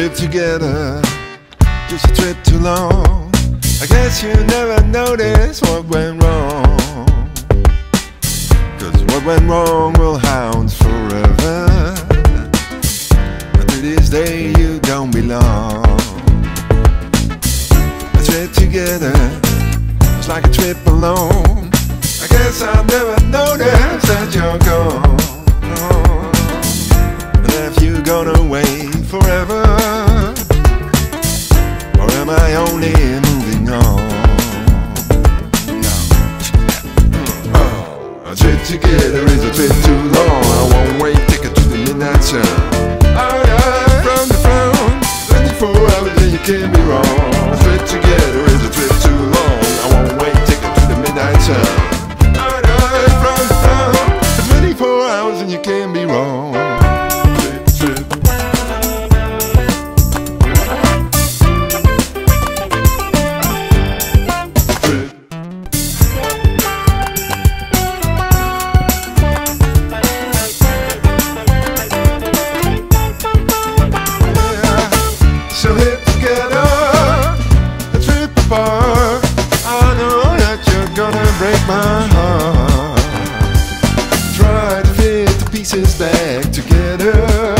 trip together. Just a trip too long. I guess you never noticed what went wrong. Cause what went wrong will hound forever. But to this day you don't belong. A trip together It's like a trip alone. I guess I never noticed that you're gone. Can't be wrong. You're gonna break my heart. Try to fit the pieces back together.